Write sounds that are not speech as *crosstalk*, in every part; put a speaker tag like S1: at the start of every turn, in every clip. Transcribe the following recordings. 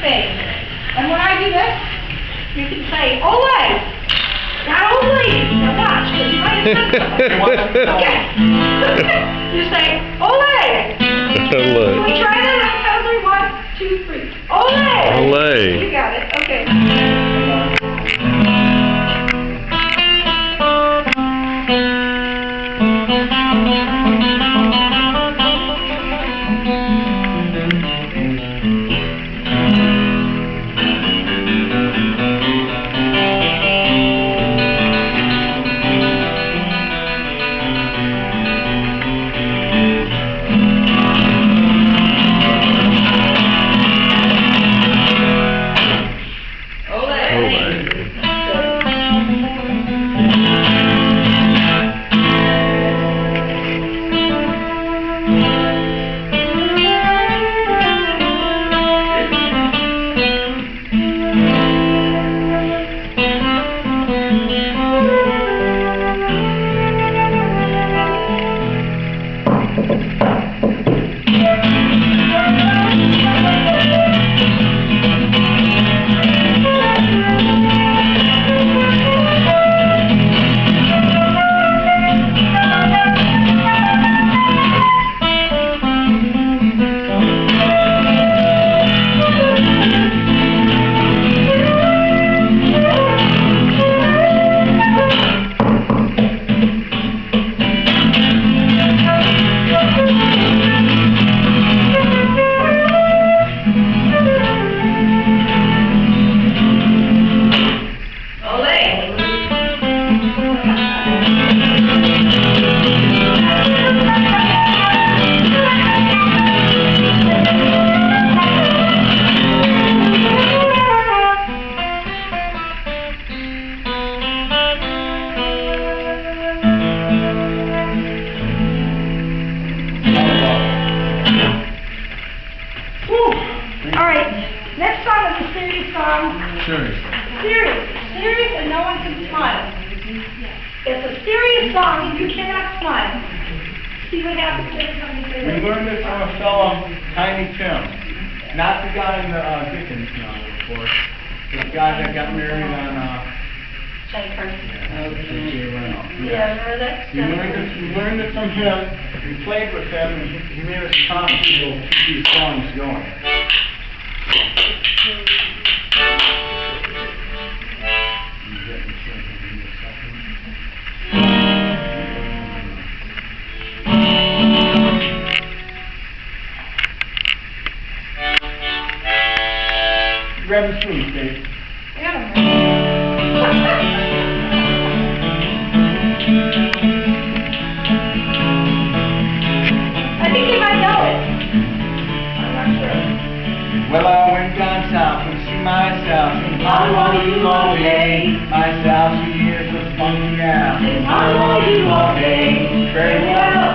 S1: thing. And when I do this, you can say, Ole! Not Ole! Now watch, 'cause you might have said. *laughs* Okay. *laughs* You say, Ole! Can we try that count three? One, two, three. Ole!
S2: Ole.
S1: You got it, okay. Can smile. It's a serious song, and you cannot smile. See what happens every time you say
S3: We learned this from a fellow, Tiny Tim. Not the guy in the uh, Dickens novel, of course. The guy that got married on, uh,
S1: Johnny Carson.
S3: yeah.
S1: Yeah, remember that?
S3: We learned it, we learned it from him, we played with him, and he, he made us promise to keep these songs going. Grab the spoon, Dave.
S1: I got 'em. I think you might know it. I'm not sure.
S3: Well, I went down south to see my Sal. And I want you all day. My Sal, she is a funky gal.
S1: And I want you all day.
S3: Very well,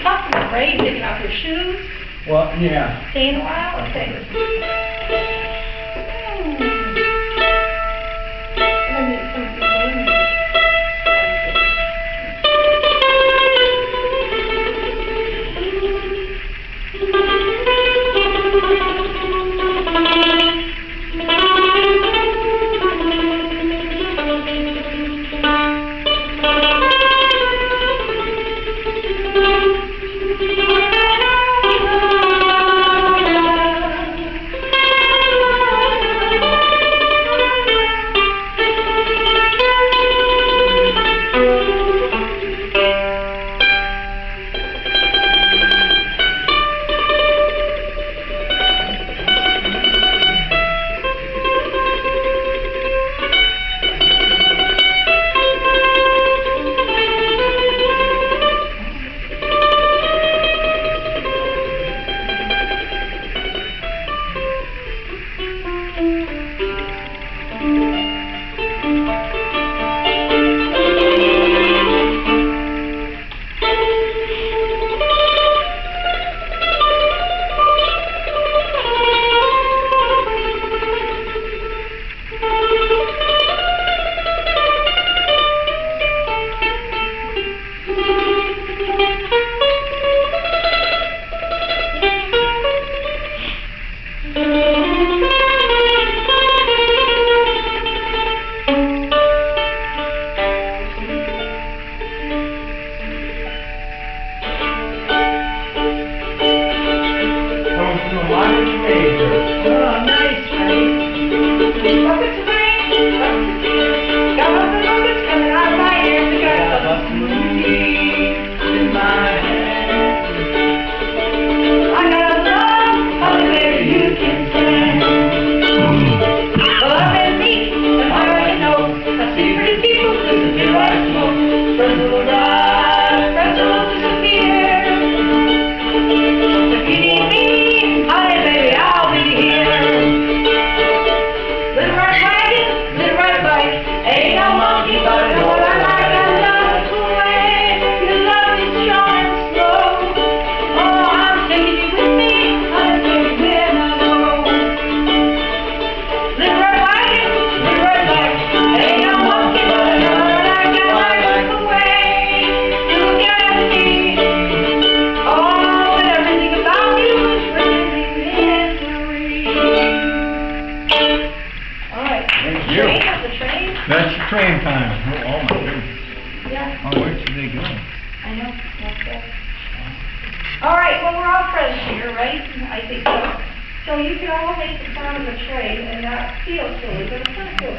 S1: been talking about rain, taking off your shoes.
S3: Well, yeah.
S1: Staying a while, okay. you. Train, the train?
S3: That's your train time. Oh, oh my goodness.
S1: Yeah.
S3: Oh, where should they go?
S1: I know. That's. All right, well, we're all friends here, right? I think so. So you can all make the sound of a train and that feels silly, but it's not silly.